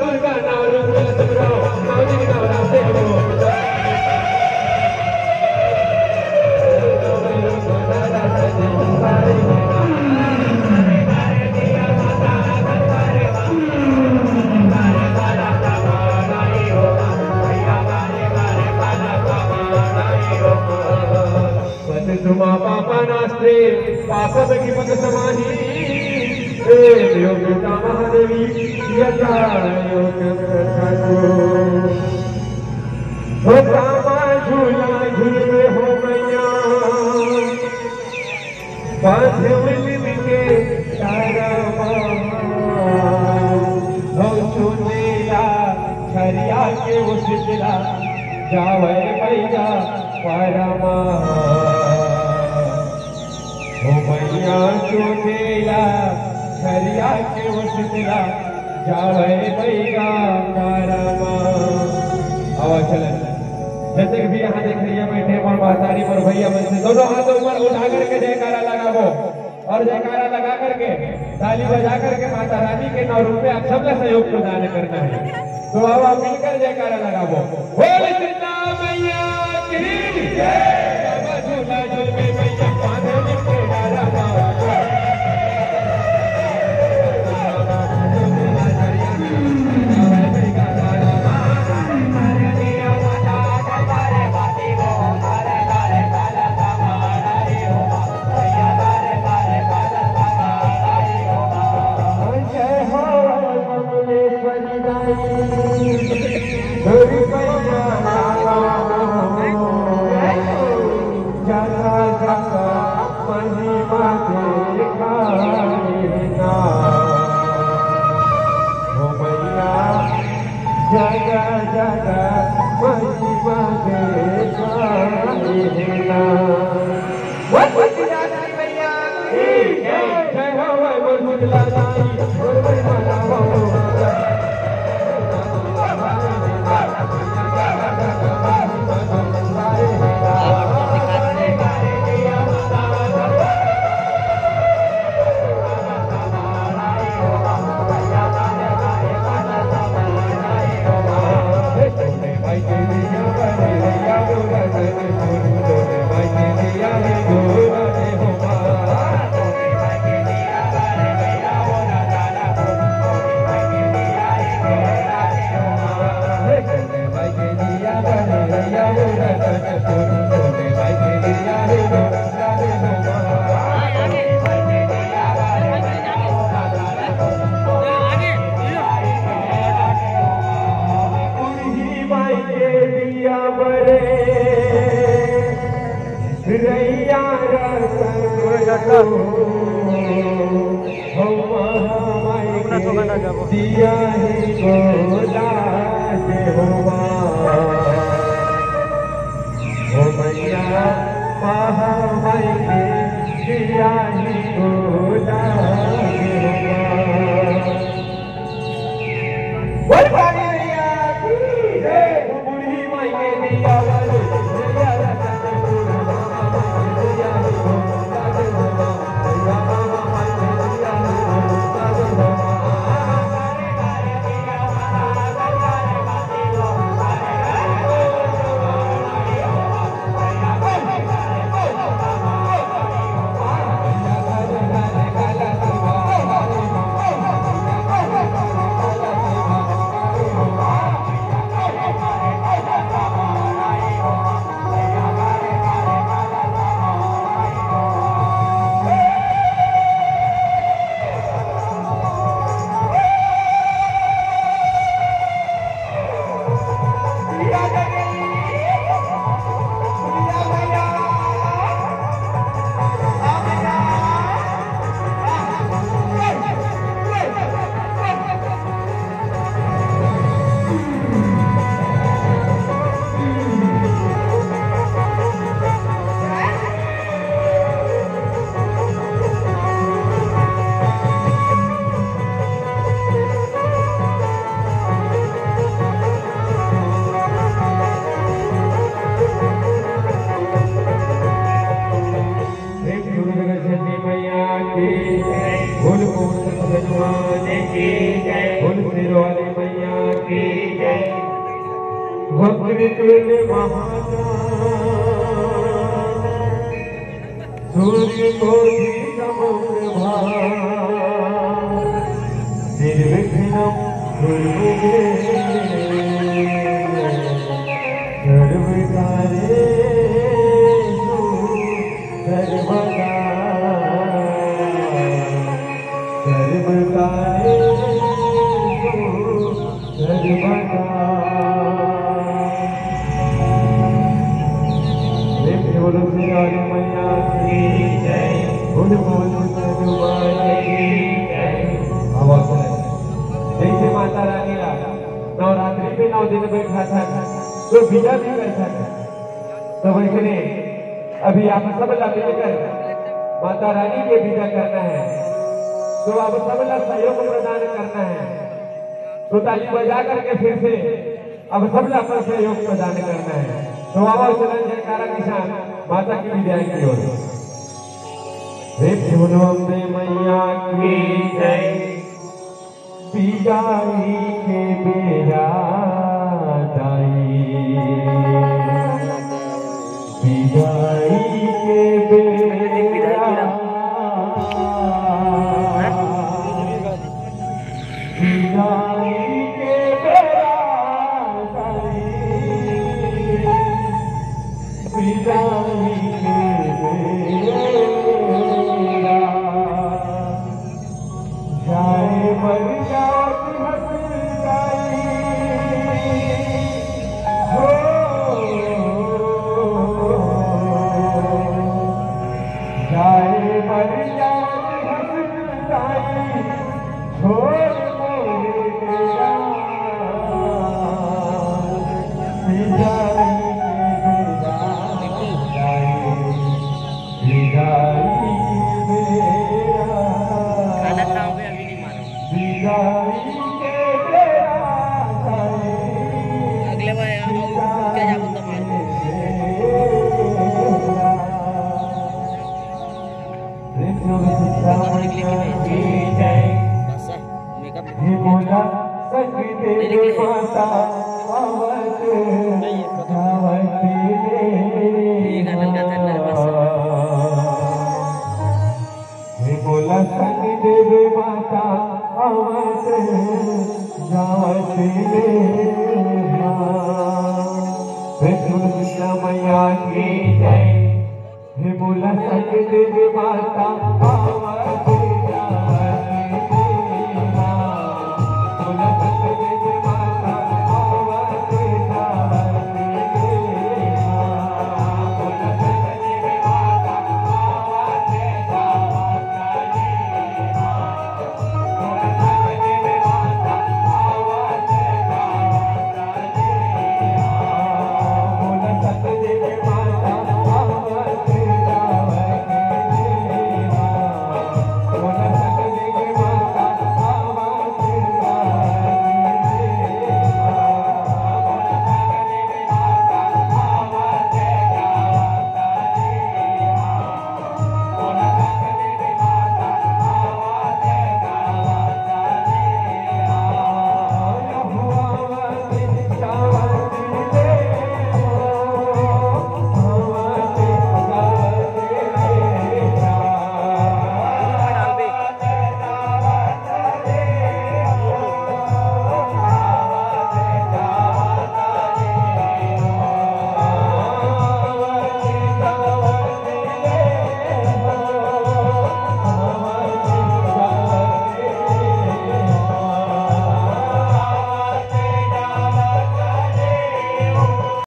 दुर्गा नाम रुद्र सुब्रह्मण्य नाम देव जावे भैया परमा हो चुनेला छरिया के उस दिला। जैसे यहाँ देख रही बैठे और पर भैया दोनों हाथों ऊपर उठा करके जयकारा और जयकारा लगा करके ताली बजा करके माता रानी के नौ रुपये आप सबका सहयोग प्रदान करना है। तो अब आप मिलकर जयकारा बोल मैया दिया हो ही गोला से होवा दिया की फूल हनुमान की फूल सिर वाली मैया की वक्रतुंड सूर्य कोटि समप्रभा निर्विघ्नं कुरु नवरात्रि में बैठा था तो विदा भी बैठा था। तो वैसे अभी आप सब लोग मिलकर माता रानी के विदा करना है। तो आप सब लोग सहयोग प्रदान करना है। तो ताली बजा करके फिर से अब सब लोग अपना सहयोग प्रदान करना है। तो आवाज़ चलन जयकारा किसान माता की विदाई की ओर। हे भुवनम्बे मैया की जय। विदाई के बेरा Be by. Oh! जय हे बोला सकते माता अवत